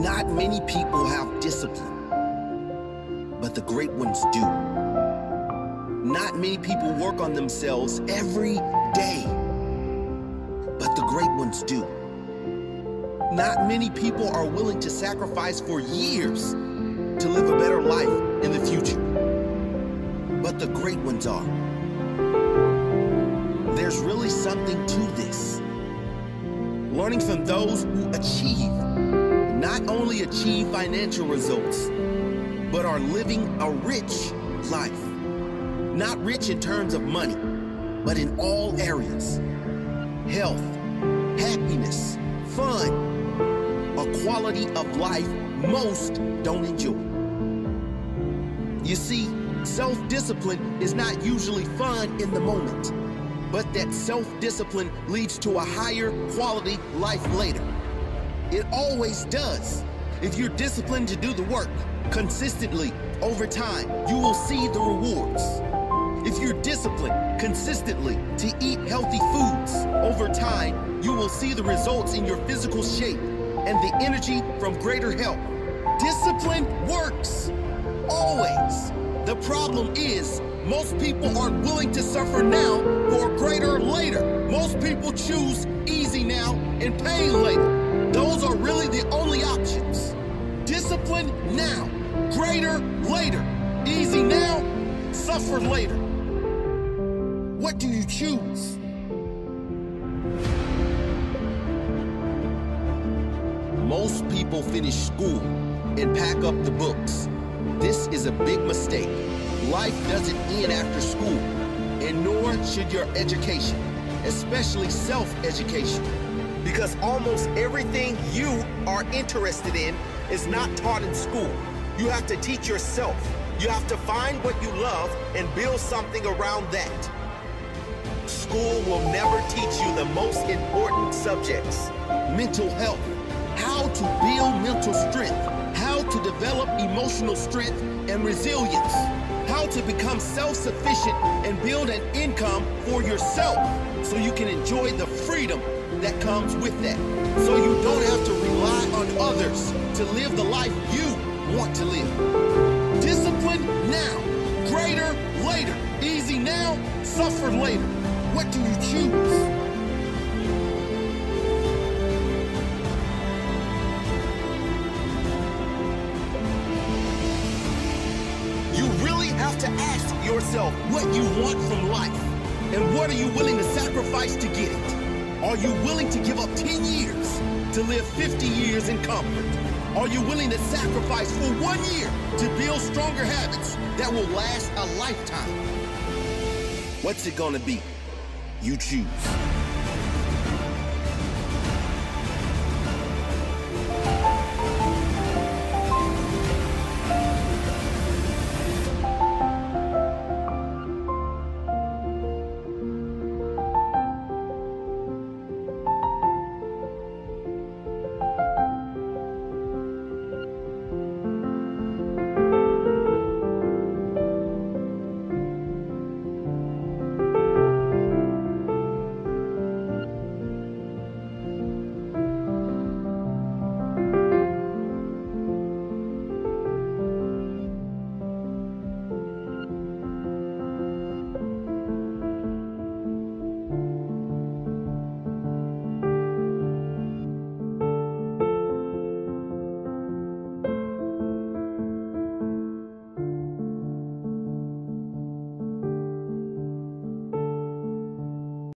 Not many people have discipline, but the great ones do. Not many people work on themselves every day, but the great ones do. Not many people are willing to sacrifice for years to live a better life in the future, but the great ones are. There's really something to this. Learning from those who achieve, achieve financial results, but are living a rich life. Not rich in terms of money, but in all areas health, happiness, fun, a quality of life most don't enjoy. You see, self discipline is not usually fun in the moment, but that self discipline leads to a higher quality life later. It always does. If you're disciplined to do the work consistently over time, you will see the rewards. If you're disciplined consistently to eat healthy foods over time, you will see the results in your physical shape and the energy from greater health. Discipline works. Always. The problem is, most people aren't willing to suffer now for greater later. Most people choose easy now and pain later. Now, greater later. Easy now, suffer later. What do you choose? Most people finish school and pack up the books. This is a big mistake. Life doesn't end after school, and nor should your education, especially self-education. Because almost everything you are interested in is not taught in school. You have to teach yourself. You have to find what you love and build something around that. School will never teach you the most important subjects. Mental health, how to build mental strength, how to develop emotional strength and resilience, how to become self-sufficient and build an income for yourself so you can enjoy the freedom that comes with that. So you don't have to rely on others to live the life you want to live. Discipline now, greater later. Easy now, suffer later. What do you choose? You really have to ask yourself what you want from life and what are you willing to sacrifice to get it? Are you willing to give up 10 years to live 50 years in comfort? Are you willing to sacrifice for one year to build stronger habits that will last a lifetime? What's it gonna be? You choose.